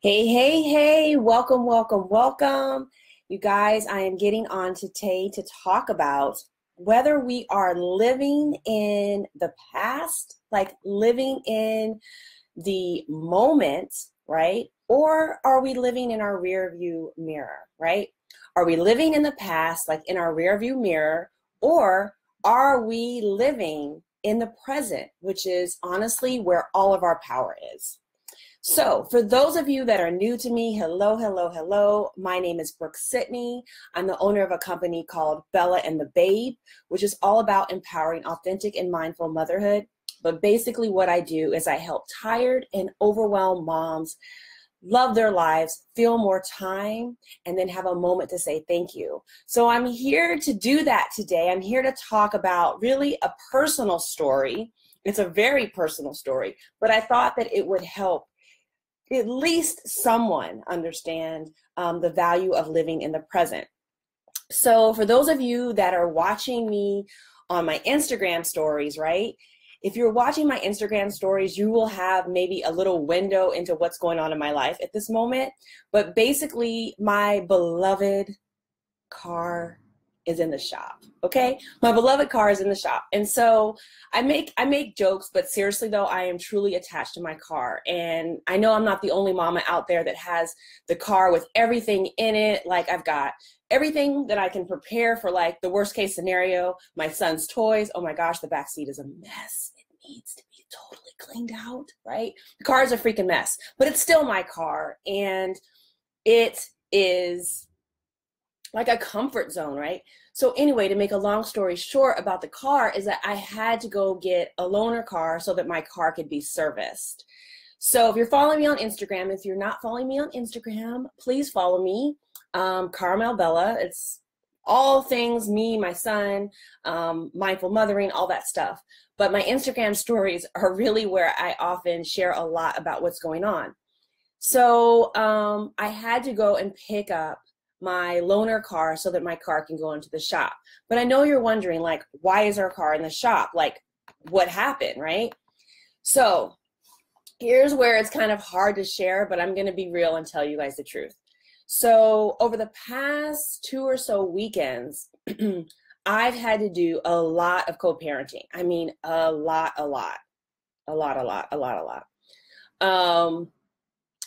Hey, hey, hey, welcome, welcome, welcome. You guys, I am getting on today to talk about whether we are living in the past, like living in the moment, right? Or are we living in our rear view mirror, right? Are we living in the past, like in our rear view mirror, or are we living in the present, which is honestly where all of our power is? So, for those of you that are new to me, hello, hello, hello. My name is Brooke Sidney. I'm the owner of a company called Bella and the Babe, which is all about empowering authentic and mindful motherhood. But basically, what I do is I help tired and overwhelmed moms love their lives, feel more time, and then have a moment to say thank you. So I'm here to do that today. I'm here to talk about really a personal story. It's a very personal story, but I thought that it would help at least someone understand um, the value of living in the present. So, for those of you that are watching me on my Instagram stories, right? If you're watching my Instagram stories, you will have maybe a little window into what's going on in my life at this moment. But basically, my beloved car is in the shop okay? My beloved car is in the shop. And so i make i make jokes but seriously though i am truly attached to my car. And i know i'm not the only mama out there that has the car with everything in it. Like i've got everything that i can prepare for like the worst case scenario my son's toys. Oh my gosh the back seat is a mess. It needs to be totally cleaned out right? The car is a freaking mess but it's still my car. And it is like a comfort zone, right? So anyway, to make a long story short about the car is that I had to go get a loaner car so that my car could be serviced. So if you're following me on Instagram, if you're not following me on Instagram, please follow me, um, Carmel Bella. It's all things me, my son, um, mindful mothering, all that stuff. But my Instagram stories are really where I often share a lot about what's going on. So um, I had to go and pick up my loaner car so that my car can go into the shop. But I know you're wondering, like, why is our car in the shop? Like, what happened, right? So here's where it's kind of hard to share, but I'm going to be real and tell you guys the truth. So over the past two or so weekends, I've had to do a lot of co-parenting. I mean, a lot, a lot, a lot, a lot, a lot, a lot. Um,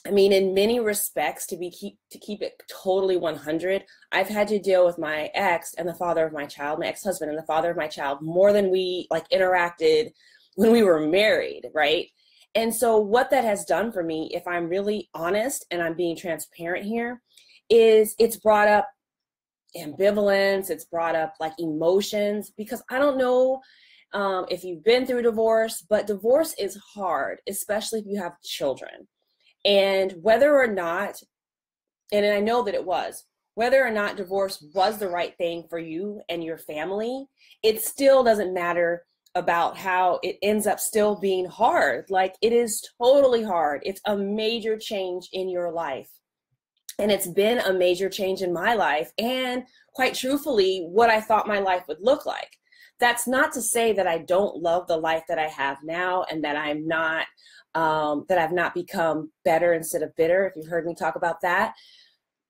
I mean, in many respects, to be keep to keep it totally 100, I've had to deal with my ex and the father of my child, my ex-husband and the father of my child, more than we like interacted when we were married, right? And so, what that has done for me, if I'm really honest and I'm being transparent here, is it's brought up ambivalence, it's brought up like emotions, because I don't know um, if you've been through divorce, but divorce is hard, especially if you have children and whether or not, and I know that it was, whether or not divorce was the right thing for you and your family, it still doesn't matter about how it ends up still being hard. Like it is totally hard. It's a major change in your life. And it's been a major change in my life. And quite truthfully, what I thought my life would look like. That's not to say that I don't love the life that I have now and that I'm not um, that I've not become better instead of bitter. If you've heard me talk about that,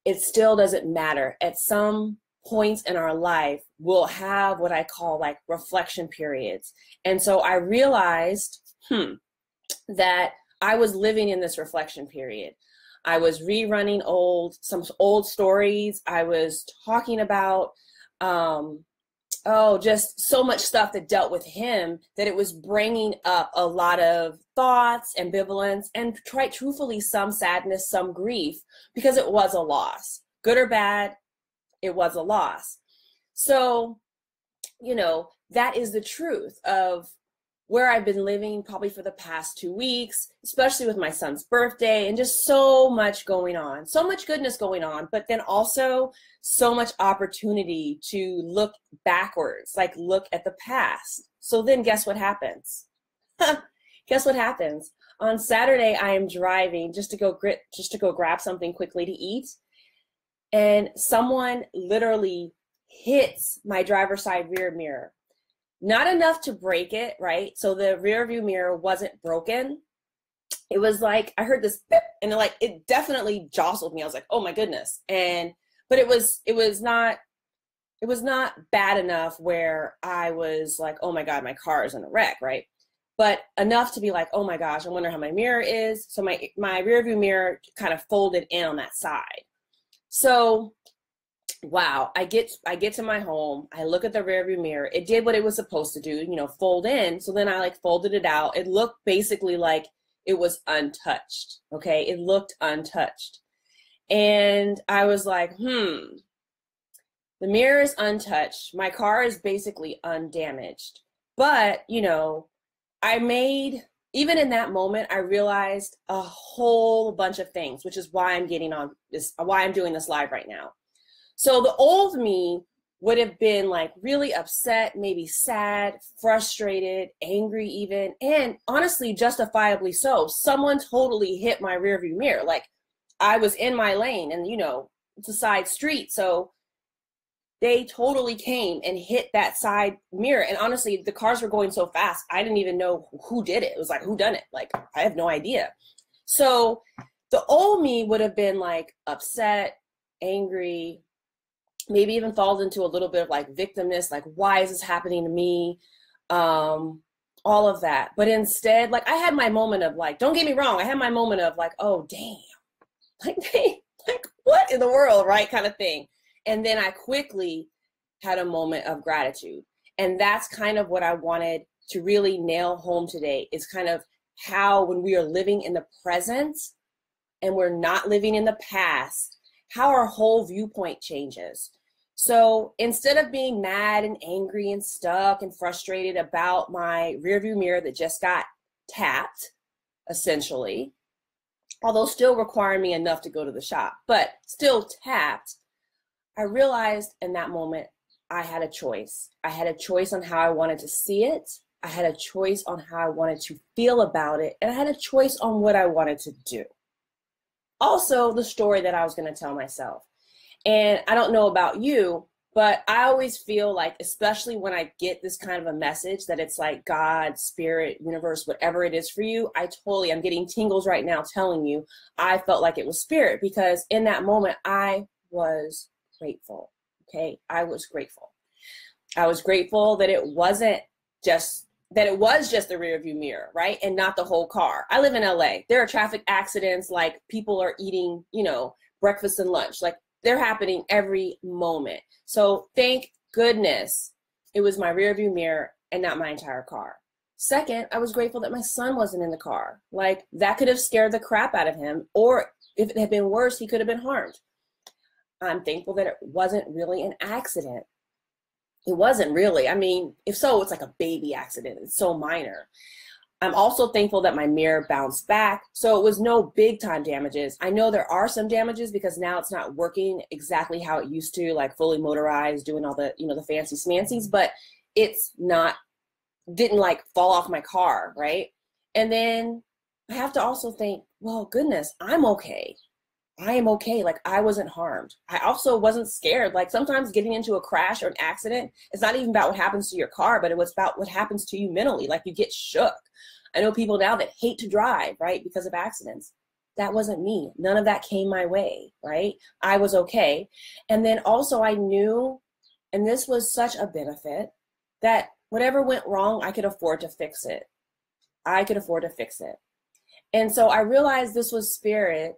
it still doesn't matter. At some points in our life, we'll have what I call like reflection periods. And so I realized, hmm, that I was living in this reflection period. I was rerunning old some old stories. I was talking about um, oh, just so much stuff that dealt with him that it was bringing up a lot of thoughts, ambivalence, and quite truthfully, some sadness, some grief, because it was a loss. Good or bad, it was a loss. So, you know, that is the truth of where I've been living probably for the past two weeks, especially with my son's birthday and just so much going on, so much goodness going on, but then also so much opportunity to look backwards, like look at the past. So then guess what happens? guess what happens? On Saturday, I am driving just to go grit, just to go grab something quickly to eat. And someone literally hits my driver's side rear mirror not enough to break it, right? So the rear view mirror wasn't broken, it was like I heard this bip, and it like it definitely jostled me. I was like, oh my goodness. And but it was it was not it was not bad enough where I was like, oh my God, my car is in a wreck, right? But enough to be like, oh my gosh, I wonder how my mirror is. So my my rear view mirror kind of folded in on that side. So wow, I get I get to my home, I look at the rear view mirror. It did what it was supposed to do, you know, fold in. So then I like folded it out. It looked basically like it was untouched. Okay. It looked untouched. And I was like, hmm, the mirror is untouched. My car is basically undamaged. But, you know, I made, even in that moment, I realized a whole bunch of things, which is why I'm getting on this, why I'm doing this live right now. So the old me would have been like really upset, maybe sad, frustrated, angry, even, and honestly, justifiably so. Someone totally hit my rearview mirror. Like I was in my lane, and you know, it's a side street. So they totally came and hit that side mirror. And honestly, the cars were going so fast, I didn't even know who did it. It was like, who done it? Like, I have no idea. So the old me would have been like upset, angry, maybe even falls into a little bit of like victimness, like why is this happening to me? Um, all of that. But instead, like I had my moment of like, don't get me wrong, I had my moment of like, oh damn, like like what in the world, right? Kind of thing. And then I quickly had a moment of gratitude. And that's kind of what I wanted to really nail home today is kind of how when we are living in the present and we're not living in the past, how our whole viewpoint changes. So instead of being mad and angry and stuck and frustrated about my rearview mirror that just got tapped, essentially, although still requiring me enough to go to the shop, but still tapped, I realized in that moment I had a choice. I had a choice on how I wanted to see it. I had a choice on how I wanted to feel about it. And I had a choice on what I wanted to do also the story that I was going to tell myself. And I don't know about you, but I always feel like, especially when I get this kind of a message that it's like God, spirit, universe, whatever it is for you, I totally, I'm getting tingles right now telling you I felt like it was spirit because in that moment I was grateful. Okay. I was grateful. I was grateful that it wasn't just that it was just the rear view mirror, right? And not the whole car. I live in LA. There are traffic accidents like people are eating, you know, breakfast and lunch. Like they're happening every moment. So thank goodness it was my rear view mirror and not my entire car. Second, I was grateful that my son wasn't in the car. Like that could have scared the crap out of him, or if it had been worse, he could have been harmed. I'm thankful that it wasn't really an accident it wasn't really. I mean, if so, it's like a baby accident. It's so minor. I'm also thankful that my mirror bounced back. So it was no big time damages. I know there are some damages because now it's not working exactly how it used to, like fully motorized, doing all the, you know, the fancy smancies, but it's not, didn't like fall off my car, right? And then I have to also think, well, goodness, I'm okay. I am okay. Like I wasn't harmed. I also wasn't scared. Like sometimes getting into a crash or an accident, it's not even about what happens to your car, but it was about what happens to you mentally. Like you get shook. I know people now that hate to drive, right, because of accidents. That wasn't me. None of that came my way, right? I was okay. And then also I knew, and this was such a benefit, that whatever went wrong, I could afford to fix it. I could afford to fix it. And so I realized this was spirit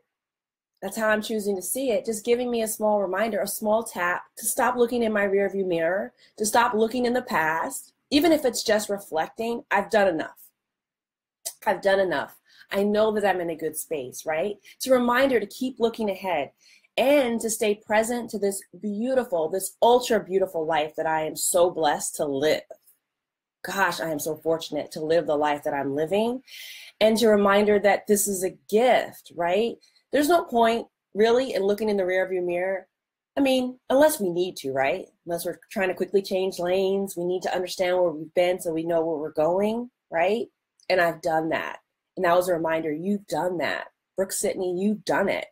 that's how I'm choosing to see it. Just giving me a small reminder, a small tap to stop looking in my rearview mirror, to stop looking in the past, even if it's just reflecting. I've done enough. I've done enough. I know that I'm in a good space, right? It's a reminder to keep looking ahead and to stay present to this beautiful, this ultra beautiful life that I am so blessed to live. Gosh, I am so fortunate to live the life that I'm living. And to reminder that this is a gift, right? There's no point really in looking in the rearview mirror. I mean, unless we need to, right? Unless we're trying to quickly change lanes, we need to understand where we've been so we know where we're going, right? And I've done that. And that was a reminder you've done that. Brooke Sidney, you've done it.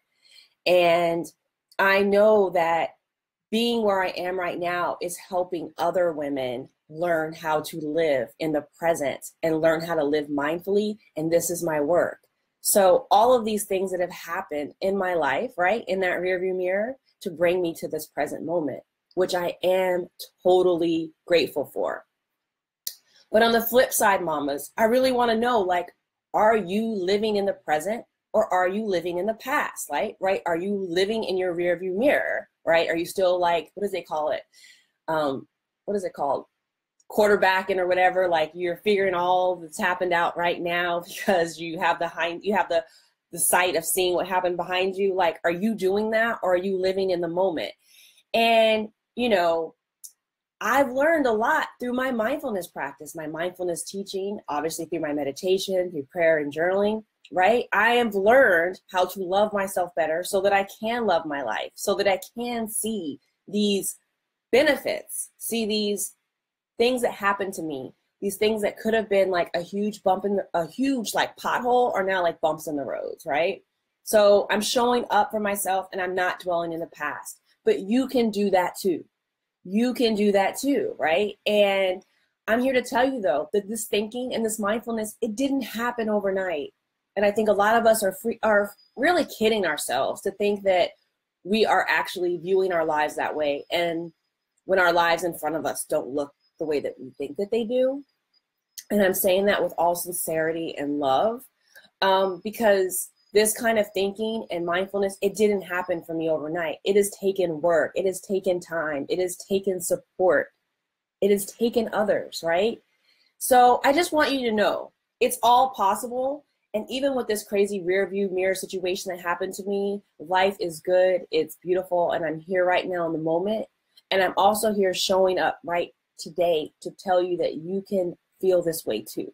And I know that being where I am right now is helping other women learn how to live in the present and learn how to live mindfully. And this is my work. So all of these things that have happened in my life, right, in that rearview mirror to bring me to this present moment, which I am totally grateful for. But on the flip side, mamas, I really want to know like, are you living in the present or are you living in the past? Right? Right? Are you living in your rearview mirror? Right? Are you still like, what does they call it? Um, what is it called? Quarterbacking or whatever like you're figuring all that's happened out right now because you have the hind you have the the sight of seeing what happened behind you. Like are you doing that or are you living in the moment? And you know i've learned a lot through my mindfulness practice my mindfulness teaching obviously through my meditation through prayer and journaling right? I have learned how to love myself better so that i can love my life so that i can see these benefits see these things that happened to me, these things that could have been like a huge bump in the, a huge like pothole are now like bumps in the roads, right? So I'm showing up for myself and I'm not dwelling in the past. But you can do that too. You can do that too, right? And I'm here to tell you though that this thinking and this mindfulness, it didn't happen overnight. And I think a lot of us are free, are really kidding ourselves to think that we are actually viewing our lives that way. And when our lives in front of us don't look the way that we think that they do. And I'm saying that with all sincerity and love um, because this kind of thinking and mindfulness, it didn't happen for me overnight. It has taken work, it has taken time, it has taken support, it has taken others, right? So I just want you to know it's all possible. And even with this crazy rear view mirror situation that happened to me, life is good, it's beautiful, and I'm here right now in the moment. And I'm also here showing up right today to tell you that you can feel this way too.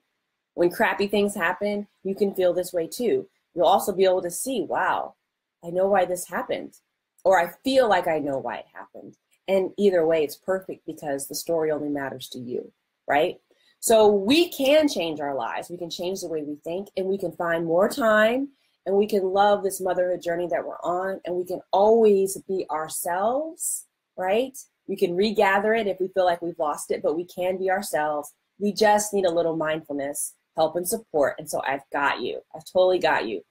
When crappy things happen, you can feel this way too. You'll also be able to see, wow, I know why this happened, or I feel like I know why it happened. And either way, it's perfect because the story only matters to you, right? So we can change our lives. We can change the way we think, and we can find more time, and we can love this motherhood journey that we're on, and we can always be ourselves, right? We can regather it if we feel like we've lost it, but we can be ourselves. We just need a little mindfulness, help, and support. And so I've got you. I've totally got you.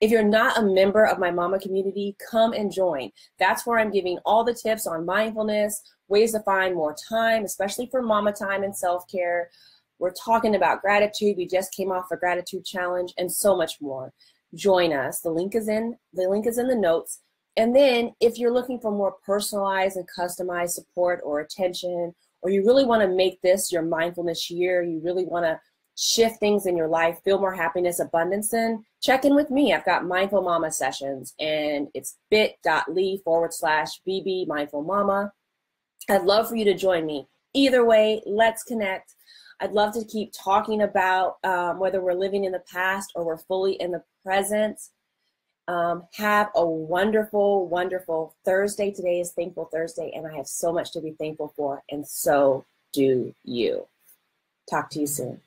If you're not a member of my mama community, come and join. That's where I'm giving all the tips on mindfulness, ways to find more time, especially for mama time and self care. We're talking about gratitude. We just came off a gratitude challenge and so much more. Join us. The link is in the link is in the notes. And then if you're looking for more personalized and customized support or attention, or you really want to make this your mindfulness year, you really want to shift things in your life, feel more happiness, abundance, in, check in with me. I've got Mindful Mama sessions and it's bit.ly forward slash BB Mindful Mama. I'd love for you to join me. Either way, let's connect. I'd love to keep talking about um, whether we're living in the past or we're fully in the present. Um, have a wonderful, wonderful Thursday. Today is Thankful Thursday, and I have so much to be thankful for, and so do you. Talk to you soon.